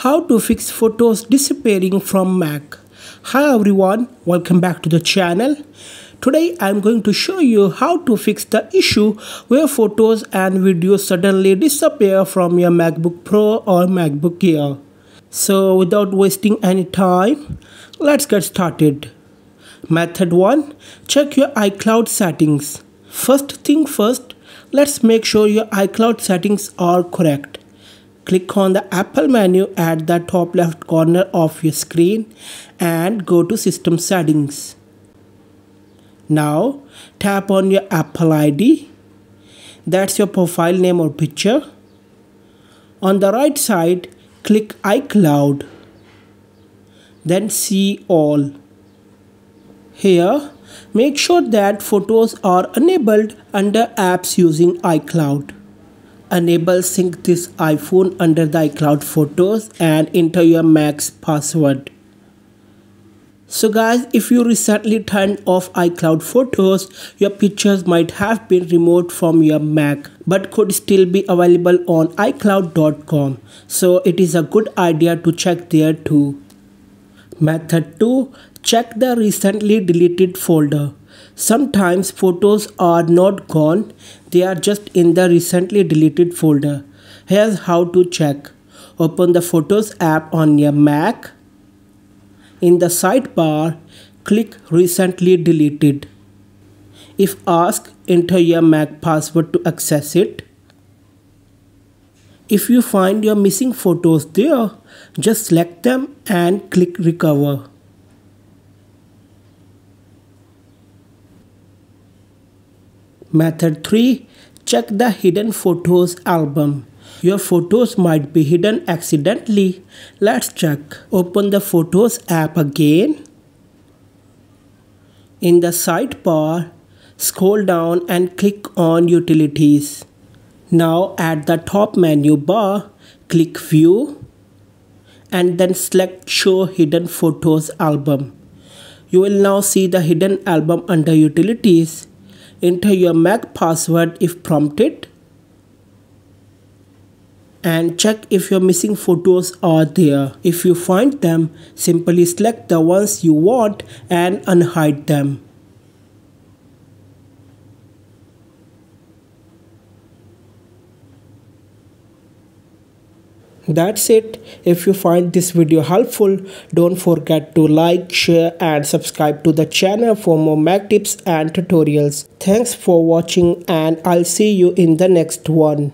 How to fix photos disappearing from Mac. Hi everyone, welcome back to the channel. Today I'm going to show you how to fix the issue where photos and videos suddenly disappear from your MacBook Pro or MacBook Air. So without wasting any time, let's get started. Method 1. Check your iCloud settings. First thing first, let's make sure your iCloud settings are correct. Click on the Apple menu at the top left corner of your screen and go to System Settings. Now tap on your Apple ID. That's your profile name or picture. On the right side, click iCloud. Then see all. Here, make sure that photos are enabled under apps using iCloud. Enable sync this iPhone under the iCloud photos and enter your Mac's password. So guys, if you recently turned off iCloud photos, your pictures might have been removed from your Mac but could still be available on iCloud.com. So it is a good idea to check there too. Method 2. Check the recently deleted folder. Sometimes photos are not gone, they are just in the recently deleted folder. Here's how to check. Open the Photos app on your Mac. In the sidebar, click Recently Deleted. If asked, enter your Mac password to access it. If you find your missing photos there, just select them and click recover. Method 3. Check the hidden photos album. Your photos might be hidden accidentally. Let's check. Open the Photos app again. In the sidebar, scroll down and click on Utilities. Now at the top menu bar, click View and then select Show Hidden Photos Album. You will now see the hidden album under Utilities. Enter your Mac password if prompted and check if your missing photos are there. If you find them, simply select the ones you want and unhide them. That's it. If you find this video helpful, don't forget to like, share and subscribe to the channel for more Mac tips and tutorials. Thanks for watching and I'll see you in the next one.